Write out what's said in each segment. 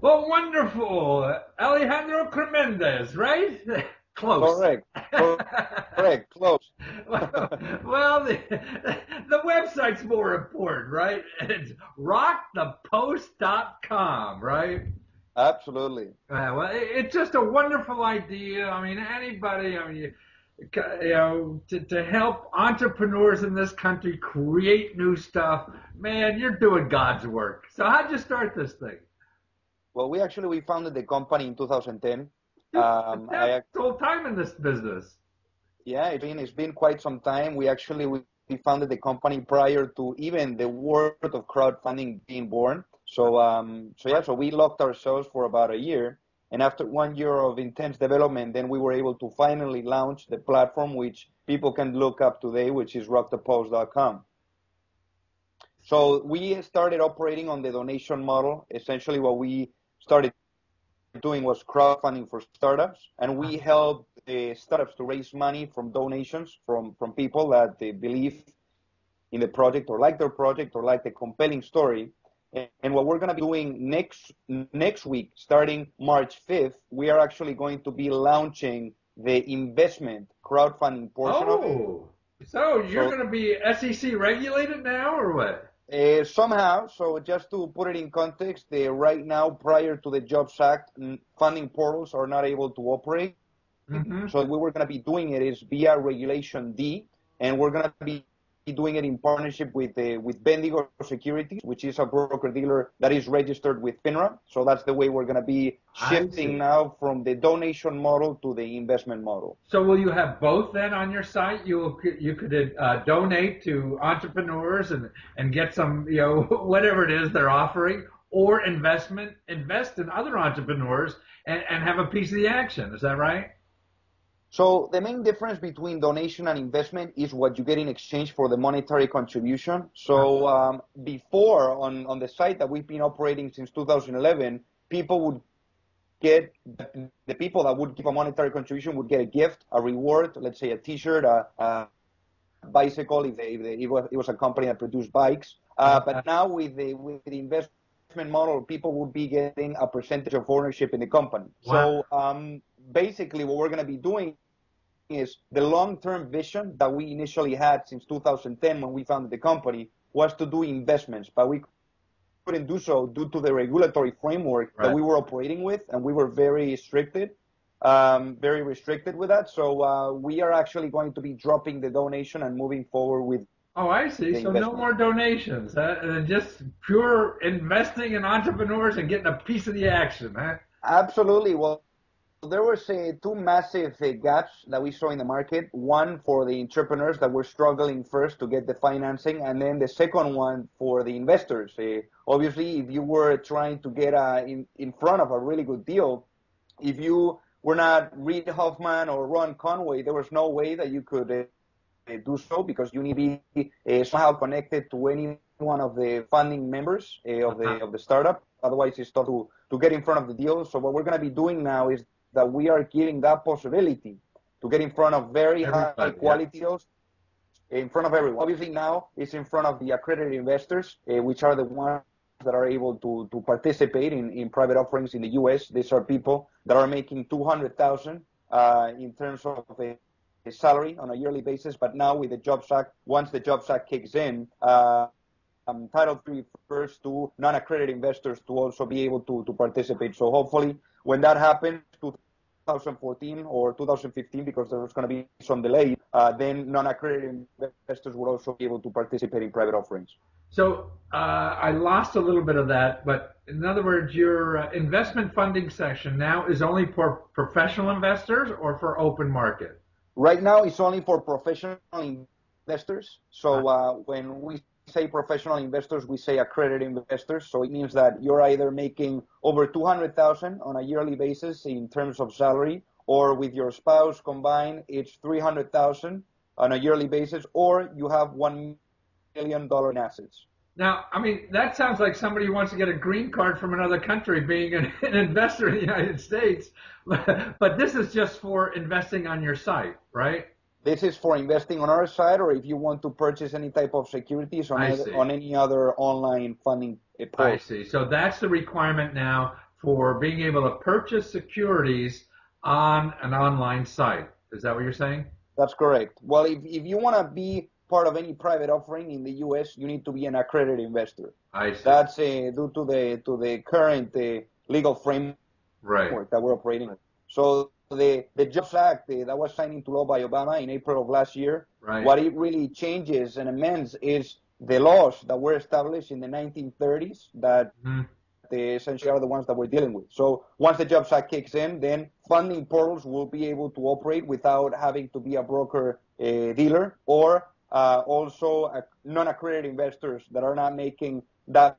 Well, wonderful. Alejandro Cremendez, right? Close. Correct. Correct. Close. well, the, the website's more important, right? It's rockthepost.com, right? Absolutely. Uh, well, it, it's just a wonderful idea. I mean, anybody, I mean, you, you know, to, to help entrepreneurs in this country create new stuff, man, you're doing God's work. So how'd you start this thing? Well, we actually we founded the company in 2010. Um, I, whole time in this business. Yeah, it's been it's been quite some time. We actually we, we founded the company prior to even the word of crowdfunding being born. So um, so yeah, so we locked ourselves for about a year, and after one year of intense development, then we were able to finally launch the platform, which people can look up today, which is rockthepost.com. So we started operating on the donation model. Essentially, what we started doing was crowdfunding for startups, and we uh-huh. help the startups to raise money from donations from from people that they believe in the project or like their project or like the compelling story. And what we're going to be doing next next week, starting March 5th, we are actually going to be launching the investment crowdfunding portion oh, of it. Oh, so you're so, going to be SEC regulated now, or what? Uh, somehow, so just to put it in context, uh, right now, prior to the Jobs Act, funding portals are not able to operate. Mm-hmm. So what we're going to be doing it is via Regulation D, and we're going to be doing it in partnership with uh, with Bendigo Securities, which is a broker dealer that is registered with FINRA. So that's the way we're going to be shifting now from the donation model to the investment model. So will you have both then on your site? You you could uh, donate to entrepreneurs and and get some you know whatever it is they're offering, or investment invest in other entrepreneurs and and have a piece of the action. Is that right? So the main difference between donation and investment is what you get in exchange for the monetary contribution. So um, before on, on the site that we've been operating since 2011, people would get the people that would give a monetary contribution would get a gift, a reward, let's say a T-shirt, a, a bicycle if, they, if they, it, was, it was a company that produced bikes. Uh, but now with the with the investment model, people would be getting a percentage of ownership in the company. Wow. So um, basically what we're going to be doing is the long-term vision that we initially had since 2010 when we founded the company was to do investments, but we couldn't do so due to the regulatory framework right. that we were operating with, and we were very restricted, um, very restricted with that. So uh, we are actually going to be dropping the donation and moving forward with. Oh, I see. So no more donations, huh? just pure investing in entrepreneurs and getting a piece of the action, huh? Absolutely. Well, there were say, two massive uh, gaps that we saw in the market. One for the entrepreneurs that were struggling first to get the financing, and then the second one for the investors. Uh, obviously, if you were trying to get uh, in, in front of a really good deal, if you were not Reid Hoffman or Ron Conway, there was no way that you could uh, do so because you need to be uh, somehow connected to any one of the funding members uh, of the uh-huh. of the startup. Otherwise, it's tough to to get in front of the deal. So what we're going to be doing now is that we are giving that possibility to get in front of very Everybody, high quality yeah. deals in front of everyone. Obviously now it's in front of the accredited investors, uh, which are the ones that are able to, to participate in, in private offerings in the U.S. These are people that are making 200,000 uh, in terms of a, a, salary on a yearly basis. But now with the Jobs Act, once the Jobs Act kicks in, uh, um, Title III refers to non-accredited investors to also be able to, to participate. So hopefully when that happens, 2014 or 2015, because there's going to be some delay, uh, then non-accredited investors will also be able to participate in private offerings. So uh, I lost a little bit of that, but in other words, your uh, investment funding section now is only for professional investors or for open market? Right now, it's only for professional investors. So uh, when we say professional investors, we say accredited investors. So it means that you're either making over 200,000 on a yearly basis in terms of salary, or with your spouse combined, it's 300,000 on a yearly basis, or you have $1 million in assets. Now, I mean, that sounds like somebody who wants to get a green card from another country being an, an investor in the United States. but this is just for investing on your site, right? This is for investing on our side, or if you want to purchase any type of securities on, on any other online funding post. I see. So that's the requirement now for being able to purchase securities on an online site. Is that what you're saying? That's correct. Well, if, if you want to be part of any private offering in the U.S., you need to be an accredited investor. I see. That's uh, due to the to the current uh, legal framework right. that we're operating. So the the Jobs Act uh, that was signed into law by Obama in April of last year, Right. what it really changes and amends is the laws that were established in the 1930s that Mhm. they essentially are the ones that we're dealing with. So once the Jobs Act kicks in, then funding portals will be able to operate without having to be a broker uh, dealer or uh, also non-accredited investors that are not making that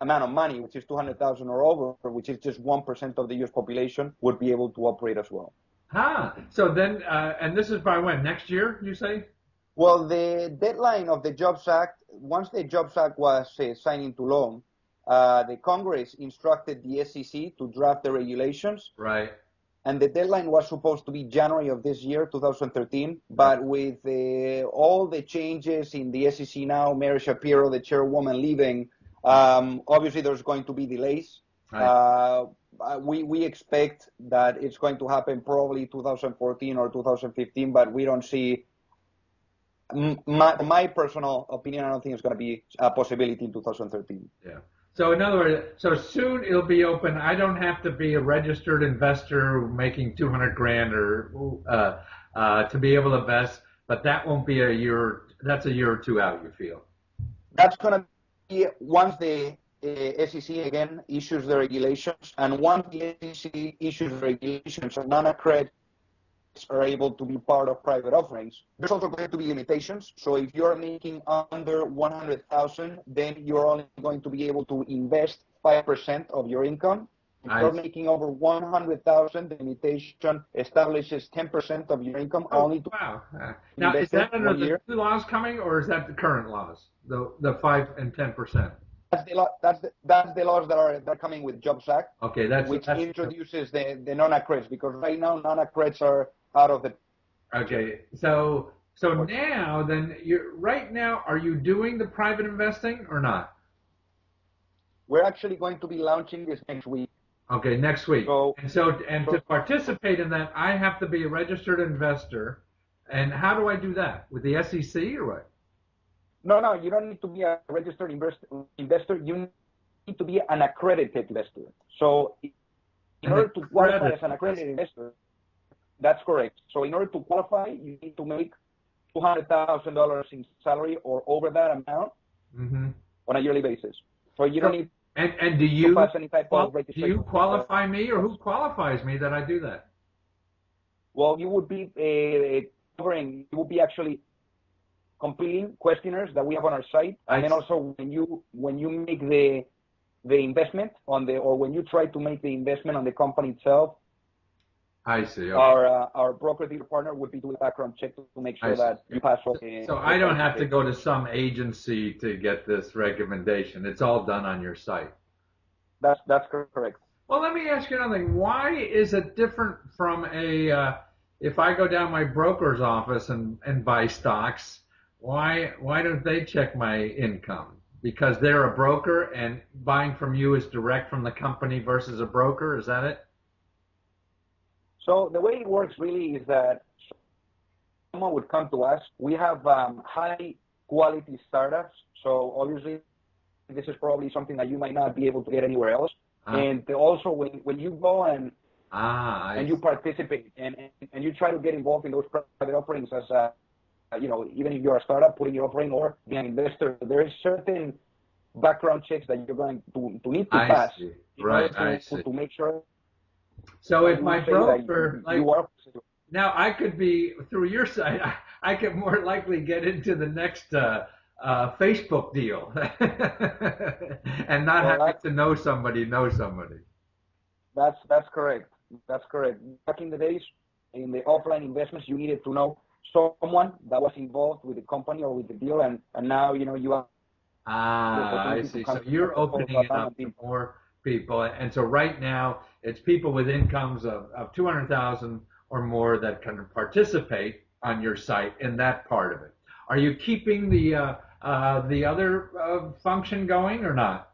amount of money, which is 200,000 or over, which is just 1% of the U.S. population, would be able to operate as well. Huh. So then, uh, and this is by when? Next year, you say? Well, the deadline of the Jobs Act, once the Jobs Act was uh, signed into law, uh, the Congress instructed the SEC to draft the regulations, Right. and the deadline was supposed to be January of this year, 2013. But with uh, all the changes in the SEC now, Mary Schapiro, the chairwoman, leaving, um, obviously there's going to be delays. Right. Uh, uh, we we expect that it's going to happen probably 2014 or 2015, but we don't see. My, my personal opinion, I don't think it's going to be a possibility in 2013. Yeah. So in other words, so soon it'll be open. I don't have to be a registered investor making 200 grand or uh, uh, to be able to invest, but that won't be a year. That's a year or two out. You feel? That's going to be once the uh, SEC again issues the regulations, and once the SEC issues regulations and non-accredited are able to be part of private offerings. There's also going to be limitations. So if you're making under 100,000, then you're only going to be able to invest 5% of your income. If I you're making over 100,000, the limitation establishes 10% of your income only to wow. Uh, now is that under the new laws coming, or is that the current laws? The the five and ten percent. that's the, law, that's the, that's the laws that are that are coming with Jobs Act, Okay, that's which that's introduces the, the non-accreds because right now non-accreds are out of the okay. So so now then you're right now. Are you doing the private investing or not? we're actually going to be launching this next week. Okay, next week. So- and so and to participate in that, I have to be a registered investor. And how do I do that? With the SEC or what? No, no, you don't need to be a registered invest- investor. You need to be an accredited investor. So in order to qualify as an accredited investor, that's correct. So in order to qualify, you need to make $200,000 in salary or over that amount Mm-hmm. on a yearly basis. So you don't need And and do to you pass any type qual- of do you qualify me or who qualifies me that I do that? Well, you would be uh, covering, you would be actually completing questionnaires that we have on our site, I and then also when you when you make the the investment on the or when you try to make the investment on the company itself, I see. Okay. our uh, our broker dealer partner would be doing a background check to, to make sure that you pass all the. So I don't have to go to some agency to get this recommendation. It's all done on your site. That's that's correct. Well, let me ask you another thing. Why is it different from a uh, if I go down my broker's office and, and buy stocks? Why why don't they check my income? Because they're a broker and buying from you is direct from the company versus a broker. Is that it? So the way it works really is that someone would come to us. We have um, high quality startups. So obviously, this is probably something that you might not be able to get anywhere else. Ah. And also, when, when you go and, Ah, and you participate and, and, and you try to get involved in those private offerings as a, you know, even if you're a startup, putting your offering or being an investor, there is certain background checks that you're going to, to need to I pass see. Right, order to, I see. to make sure So if you my broker, you, like you are now, I could be through your site. I, I could more likely get into the next uh, uh, Facebook deal, and not Well, having that's- to know somebody know somebody. That's that's correct. That's correct. Back in the days, in the offline investments, you needed to know someone that was involved with the company or with the deal, and and now you know you are. Ah, I see. So you're opening it up to more people, and so right now it's people with incomes of, of two hundred thousand or more that can participate on your site in that part of it. Are you keeping the uh, uh, the other uh, function going or not?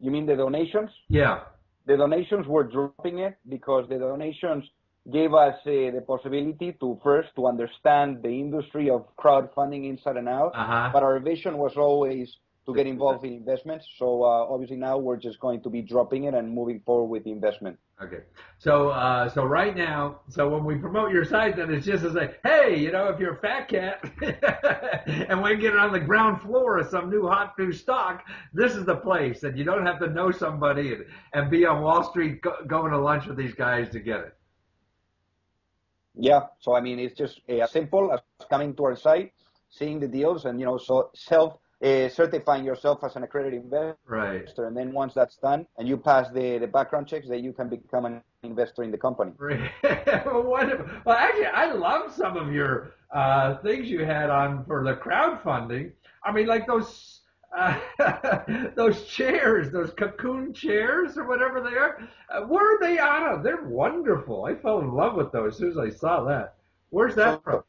You mean the donations? Yeah. the donations were dropping it because the donations gave us uh, the possibility to first to understand the industry of crowdfunding inside and out. Uh-huh. But our vision was always to get involved in investments. So uh, obviously now we're just going to be dropping it and moving forward with the investment. Okay. So, uh, so right now, so when we promote your site, then it's just to say, hey, you know, if you're a fat cat and we get it on the ground floor of some new hot new stock, this is the place. And you don't have to know somebody and, and be on Wall Street go, going to lunch with these guys to get it. Yeah. So I mean, it's just uh, as simple as coming to our site, seeing the deals, and you know, so self uh, certifying yourself as an accredited investor. Right. And then once that's done and you pass the, the background checks, then you can become an investor in the company. Right. wonderful. well, actually, I love some of your uh, things you had on for the crowdfunding. I mean, like those uh, those chairs, those cocoon chairs or whatever they are. Uh, where are they out of? They're wonderful. I fell in love with those as soon as I saw that. Where's that So- from?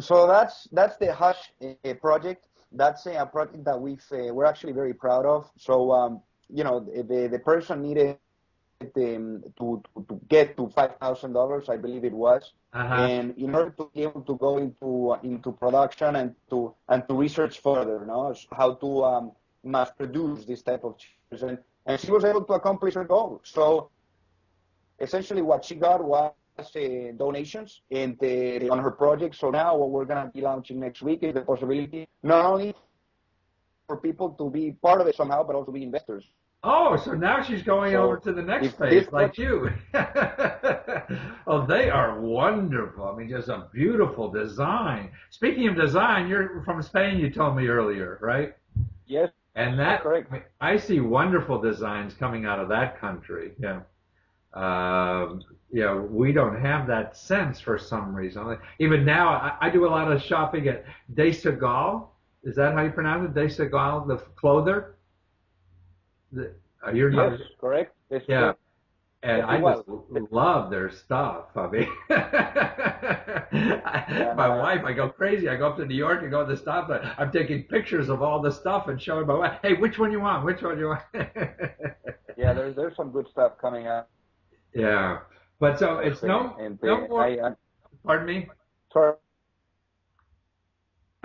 So that's that's the Hush uh, project. That's a project that we've uh, we're actually very proud of. So um, you know the the person needed um, to, to to get to five thousand dollars, I believe it was, Uh-huh. and in order to be able to go into into production and to and to research further, you know, how to um, mass produce this type of chairs, and and she was able to accomplish her goal. So essentially, what she got was uh, donations in the, on her project. So now what we're going to be launching next week is the possibility not only for people to be part of it somehow, but also be investors. Oh, so now she's going So, over to the next phase, like you. oh, they are wonderful. I mean, just a beautiful design. Speaking of design, you're from Spain. You told me earlier, right? Yes, And that, correct. I see wonderful designs coming out of that country. Yeah. Um, you know, we don't have that sense for some reason. Even now, I, I do a lot of shopping at De Segal. Is that how you pronounce it? De Segal, the clother. The, uh, not, yes, correct. It's yeah. correct. And I just love their stuff. I mean, my no, wife, I go crazy. I go up to New York and go to the stuff. and I'm taking pictures of all the stuff and showing my wife, hey, which one you want? Which one you want? Yeah, there's there's some good stuff coming out. yeah. But so it's no, And, no more, I, I, pardon me? sorry.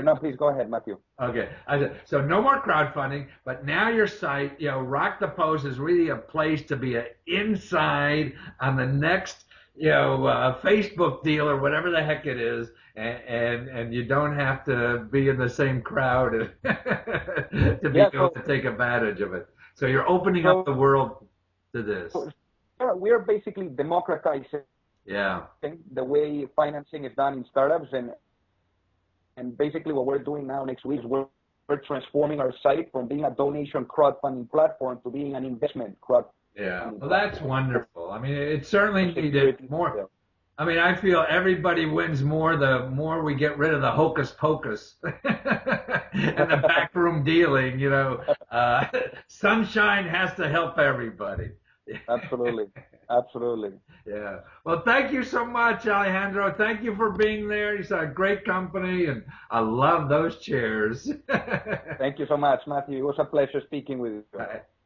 No, please go ahead, Matthew. Okay. I said, so no more crowdfunding, but now your site, you know, Rock the Post is really a place to be a inside on the next, you know, uh, Facebook deal or whatever the heck it is, and and, and you don't have to be in the same crowd to be Yeah, able so- to take advantage of it. So you're opening up the world to this. Yeah, We're basically democratizing Yeah. the way financing is done in startups, and and basically what we're doing now next week is we're we're transforming our site from being a donation crowdfunding platform to being an investment crowd. Yeah. Well, that's wonderful. I mean, it certainly needed more. I mean, I feel everybody wins more the more we get rid of the hocus pocus and the backroom dealing. You know, uh, sunshine has to help everybody. Absolutely, absolutely. Yeah. Well, thank you so much, Alejandro. Thank you for being there. It's a great company, and I love those chairs. Thank you so much, Matthew. It was a pleasure speaking with you.